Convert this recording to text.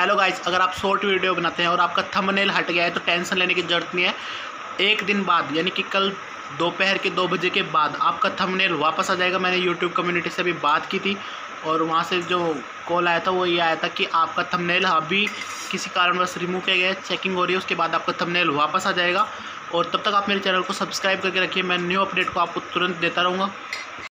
Hello guys अगर आप short video बनाते हैं और आपका थंबनेल हट गया है तो टेंशन लेने की ज़रूरत नहीं है। एक दिन बाद, यानी कि कल दोपहर के दो बजे के बाद आपका थंबनेल वापस आ जाएगा। मैंने यूट्यूब कम्युनिटी से भी बात की थी और वहाँ से जो कॉल आया था, वो ये आया था कि आपका थंबनेल अभी किसी कारणवश रिमूव किया गया है चेकिंग हो रही है, उसके बाद आपका थंबनेल वापस आ जाएगा। और तब तक आप मेरे चैनल को सब्सक्राइब करके रखिए, मैं न्यू अपडेट को आपको तुरंत देता रहूँगा।